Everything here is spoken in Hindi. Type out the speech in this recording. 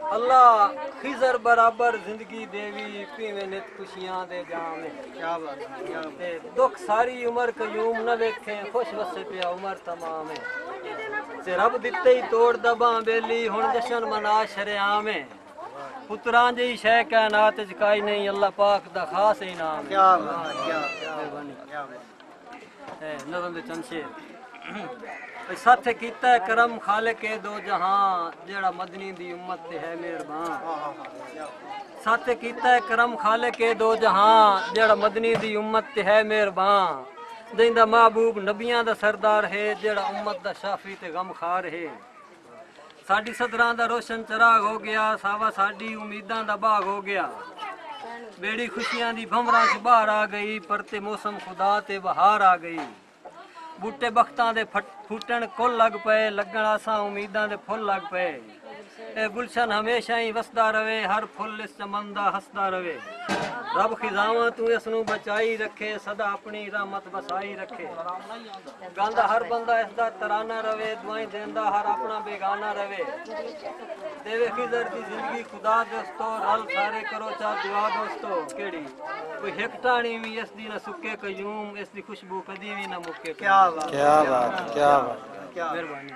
अल्लाह खिजर बराबर ज़िंदगी देवी पीवे नित खुशियाँ दे जाम क्या बात क्या ते दुख सारी उम्र कयूम न देखे खुश बसे पे उम्र तमाम है ते रब दिते ही तोड़ दबा बेली हुन जशन मना शरेआम है पुत्रां जी शय कायनात च काई नहीं अल्लाह पाक दा खास इनाम। है क्या बात क्या क्या नज़म दे चंद शेर। ਬਾਤ ਕੀਤਾ, ਕਰਮ ਖਾਲਕ ਏ ਦੋ ਜਹਾਂ, ਜਿਹੜਾ ਮਦਨੀ ਦੀ ਉਮਤ ਤੇ ਹੈ ਮਿਹਰਬਾਨ। ਸਾਥੇ ਕੀਤਾ, ਕਰਮ ਖਾਲਕ ਏ ਦੋ ਜਹਾਂ, ਜਿਹੜਾ ਮਦਨੀ ਦੀ ਉਮਤ ਤੇ ਹੈ ਮਿਹਰਬਾਨ। ਜਿੰਦਾ ਮਹਬੂਬ ਨਬੀਆਂ ਦਾ ਸਰਦਾਰ ਹੈ, ਜਿਹੜਾ ਉਮਤ ਦਾ ਸ਼ਾਫੀ ਤੇ ਗਮਖਾਰ ਹੈ ਸਾਡੀ ਸਦਰਾਂ ਦਾ ਰੋਸ਼ਨ ਚਰਾਗ ਹੋ ਗਿਆ, ਸਾਵਾ ਸਾਡੀ ਉਮੀਦਾਂ ਦਾ ਬਾਗ ਹੋ ਗਿਆ। ਬੇੜੀ ਖੁਸ਼ੀਆਂ ਦੀ ਭੰਵਰਾਂ 'ਚ ਬਾਹਰ ਆ ਗਈ, ਪਰ ਤੇ ਮੌਸਮ ਖੁਦਾ ਤੇ ਬਹਾਰ ਆ ਗਈ। ਬੂਟੇ ਬਖਤਾਂ ਦੇ ਫਟ- ਫੁੱਟਣ ਕੁੱਲ ਲੱਗ ਪਏ, ਲੱਗਣ ਆਸਾਂ ਉਮੀਦਾਂ ਦੇ ਫੁੱਲ ਲੱਗ ਪਏ। गुलशन हमेशा ही वसदा रवे हर फुल चमंदा हसदा रवे रब खिजावा तू इसनों बचाई रखे सदा अपनी रहमत बसाई रखे। गांदा हर बंदा इसदा तराना रवे दुआई देंदा हर अपना बेगाना रवे देवे खिजर दी ज़िंदगी खुदा दोस्तों रल सारे करो चा दुआ दोस्तों। केड़ी? कोई एक टाणी भी इस दी ना सुके कयूम इस खुशबू कदी भी ना मुके क्या बात क्या बात क्या बात। मेहरबानी।